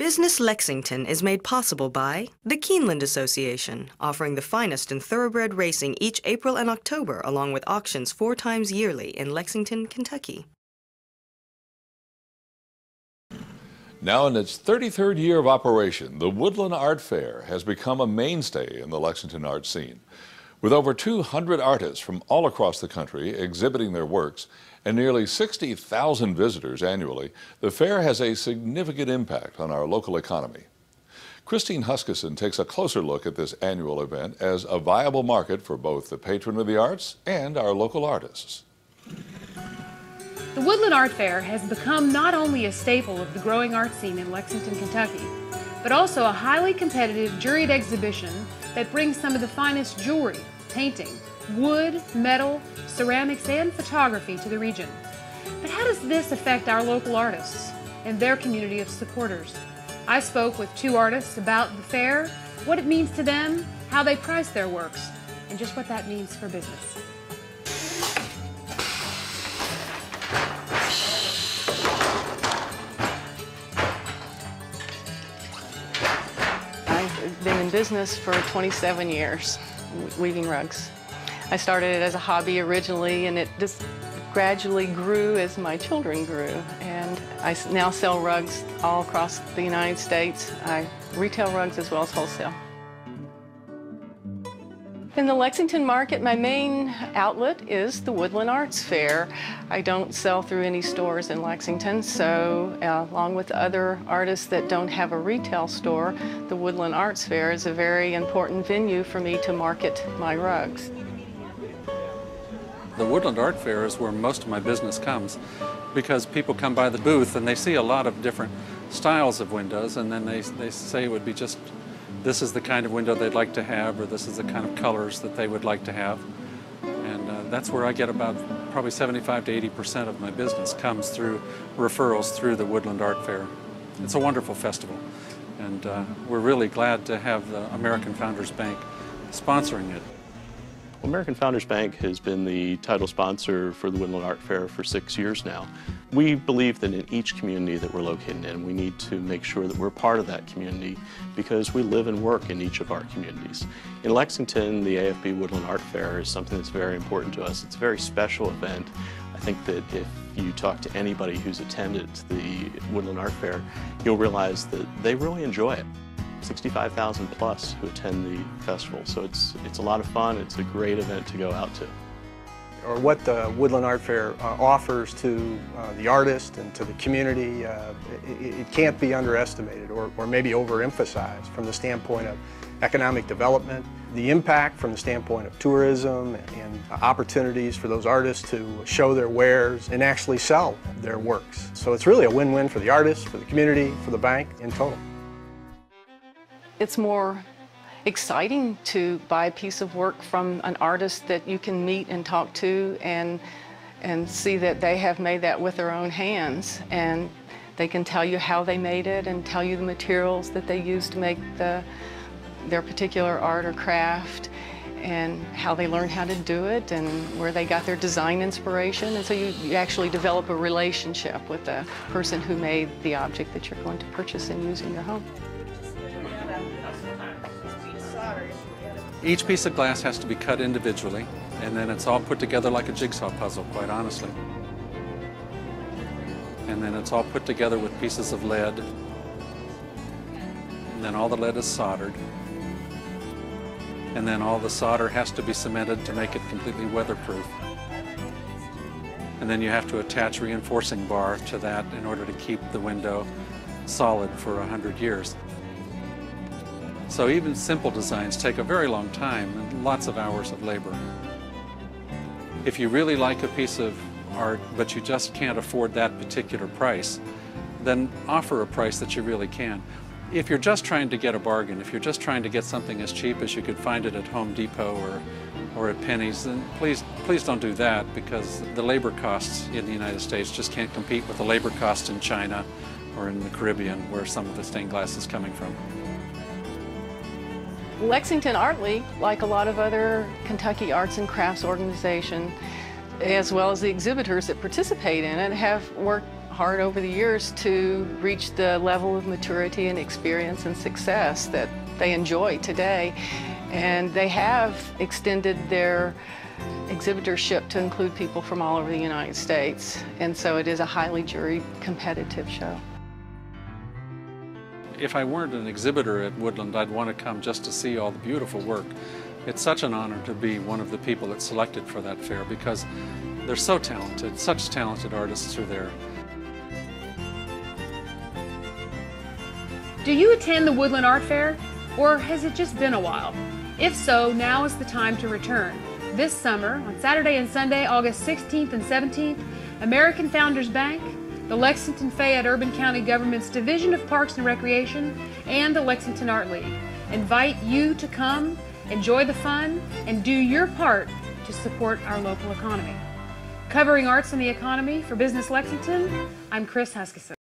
Business Lexington is made possible by the Keeneland Association, offering the finest in thoroughbred racing each April and October, along with auctions four times yearly in Lexington, Kentucky. Now in its 33rd year of operation, the Woodland Art Fair has become a mainstay in the Lexington art scene. With over 200 artists from all across the country exhibiting their works and nearly 60,000 visitors annually, the fair has a significant impact on our local economy. Christine Huskisson takes a closer look at this annual event as a viable market for both the patron of the arts and our local artists. The Woodland Art Fair has become not only a staple of the growing art scene in Lexington, Kentucky, but also a highly competitive juried exhibition that brings some of the finest jewelry, painting, wood, metal, ceramics, and photography to the region. But how does this affect our local artists and their community of supporters? I spoke with two artists about the fair, what it means to them, how they price their works, and just what that means for business. In business for 27 years, weaving rugs. I started it as a hobby originally, and it just gradually grew as my children grew. And I now sell rugs all across the United States. I retail rugs as well as wholesale. In the Lexington market, my main outlet is the Woodland Arts Fair. I don't sell through any stores in Lexington, so uh, along with other artists that don't have a retail store, the Woodland Arts Fair is a very important venue for me to market my rugs. The Woodland Art Fair is where most of my business comes because people come by the booth and they see a lot of different styles of windows and then they, they say it would be just this is the kind of window they'd like to have or this is the kind of colors that they would like to have. And uh, that's where I get about probably 75 to 80% of my business comes through referrals through the Woodland Art Fair. It's a wonderful festival and uh, we're really glad to have the American Founders Bank sponsoring it. American Founders Bank has been the title sponsor for the Woodland Art Fair for six years now. We believe that in each community that we're located in, we need to make sure that we're part of that community because we live and work in each of our communities. In Lexington, the AFB Woodland Art Fair is something that's very important to us. It's a very special event. I think that if you talk to anybody who's attended the Woodland Art Fair, you'll realize that they really enjoy it. 65,000 plus who attend the festival. So it's, it's a lot of fun. It's a great event to go out to. Or what the Woodland Art Fair uh, offers to uh, the artist and to the community, uh, it, it, can't be underestimated or, or maybe overemphasized from the standpoint of economic development, the impact from the standpoint of tourism and opportunities for those artists to show their wares and actually sell their works. So it's really a win-win for the artists, for the community, for the bank in total it's more exciting to buy a piece of work from an artist that you can meet and talk to and and see that they have made that with their own hands and they can tell you how they made it and tell you the materials that they used to make the their particular art or craft and how they learned how to do it and where they got their design inspiration. And so you, you, actually develop a relationship with the person who made the object that you're going to purchase and use in your home. Each piece of glass has to be cut individually, and then it's all put together like a jigsaw puzzle, quite honestly. And then it's all put together with pieces of lead. And then all the lead is soldered. And then all the solder has to be cemented to make it completely weatherproof. And then you have to attach reinforcing bar to that in order to keep the window solid for 100 years. So even simple designs take a very long time and lots of hours of labor. If you really like a piece of art, but you just can't afford that particular price, then offer a price that you really can. If you're just trying to get a bargain, if you're just trying to get something as cheap as you could find it at Home Depot or, or at Penney's, then please, please don't do that because the labor costs in the United States just can't compete with the labor costs in China or in the Caribbean where some of the stained glass is coming from. Lexington Art League, like a lot of other Kentucky arts and crafts organizations, as well as the exhibitors that participate in it, have worked hard over the years to reach the level of maturity and experience and success that they enjoy today. And they have extended their exhibitorship to include people from all over the United States. And so it is a highly jury competitive show. If I weren't an exhibitor at Woodland, I'd want to come just to see all the beautiful work. It's such an honor to be one of the people that's selected for that fair because they're so talented, such talented artists are there. Do you attend the Woodland Art Fair, or has it just been a while? If so, now is the time to return. This summer, on Saturday and Sunday, August 16th and 17th, American Founders Bank, the Lexington Fayette Urban County Government's Division of Parks and Recreation, and the Lexington Art League invite you to come, enjoy the fun, and do your part to support our local economy. Covering arts and the economy for Business Lexington, I'm Chris Huskisson.